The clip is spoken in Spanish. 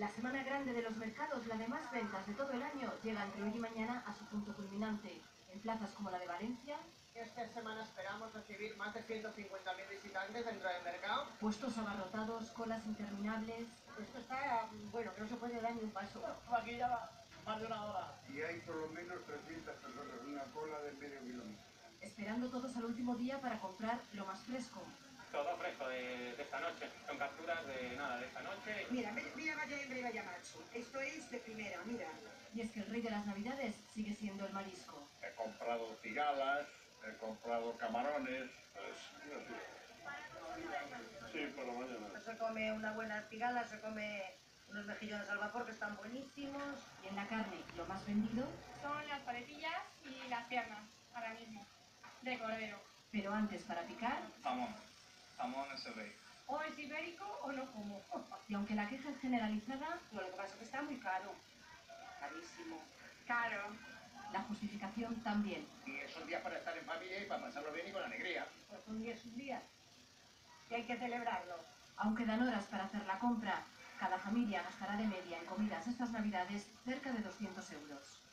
La semana grande de los mercados, la de más ventas de todo el año, llega entre hoy y mañana a su punto culminante. En plazas como la de Valencia, Esta semana esperamos recibir más de 150.000 visitantes dentro del mercado. puestos abarrotados, colas interminables. Esto está, bueno, que no se puede dar ni un paso. Aquí ya va más de una hora. y hay por lo menos 300 personas, una cola de medio kilómetro. Esperando todos al último día para comprar lo más fresco. Todo fresco de, de esta noche. Son capturas de nada, de esta noche. Mira, mira Esto es de primera, mira. Y es que el rey de las navidades sigue siendo el marisco. He comprado cigalas, he comprado camarones, pues, sé. Sí, por la mañana. Se come una buena cigala, se come unos mejillones al vapor que están buenísimos. Y en la carne, lo más vendido, Son las paletillas y las piernas, ahora mismo, de cordero. pero antes para picar, Jamón. Jamón es el rey. O es ibérico o no como. y aunque la queja es generalizada, Lo que pasa es que está muy caro. Carísimo. Caro. la justificación también. Y es un día para estar en familia y para pasarlo bien y con alegría. Pues un día es un día. Y hay que celebrarlo. Aunque dan horas para hacer la compra, cada familia gastará de media en comidas estas navidades cerca de 200 euros.